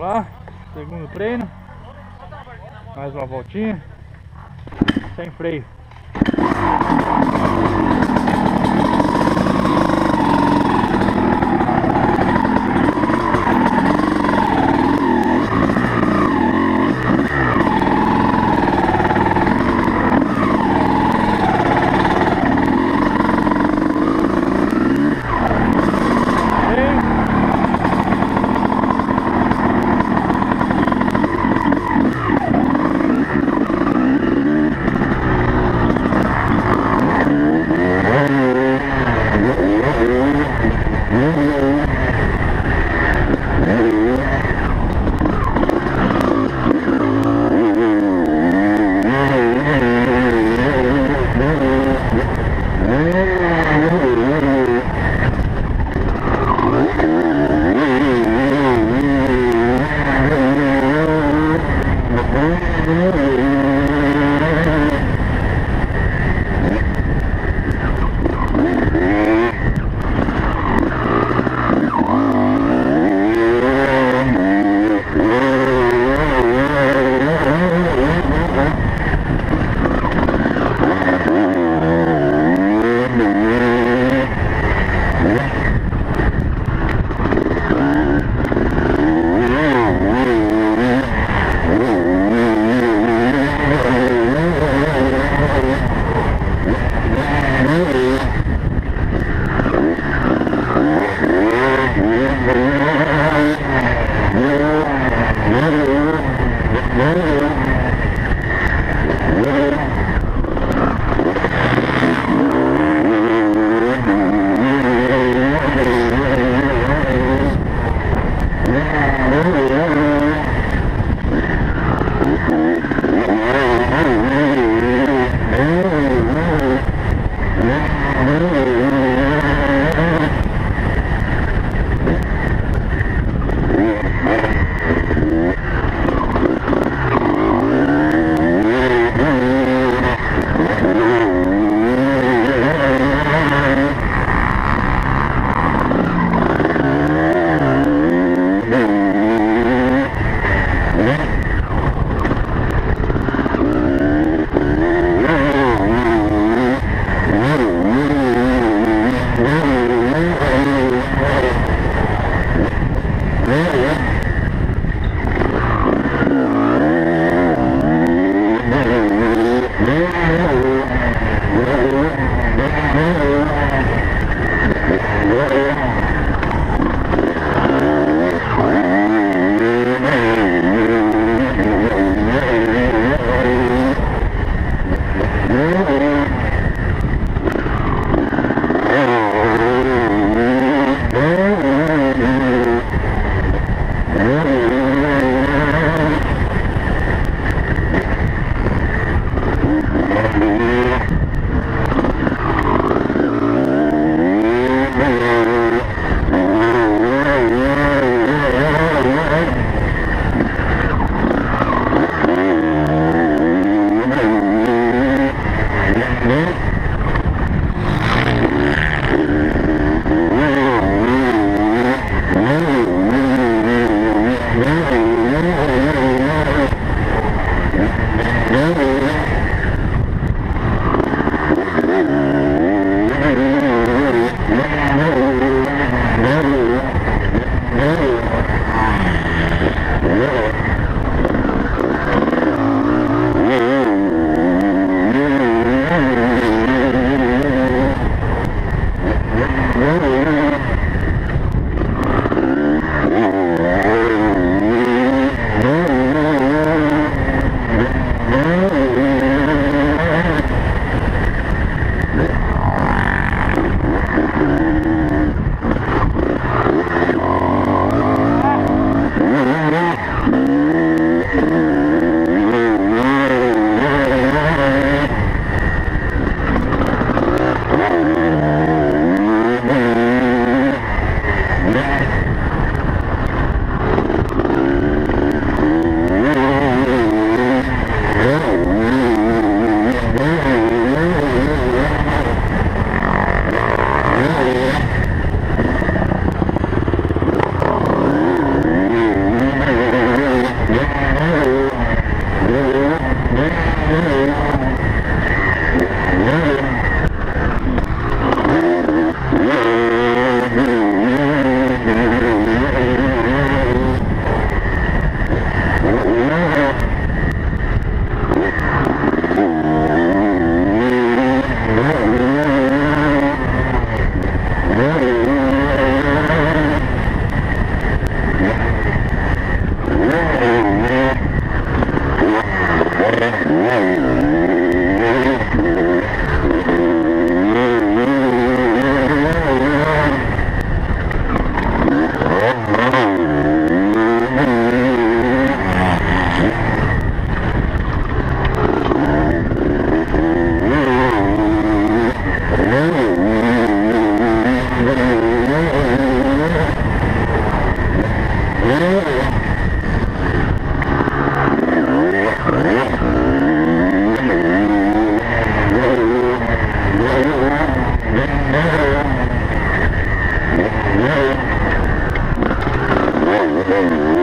lá, segundo treino. Mais uma voltinha. Sem freio. Thank you. Música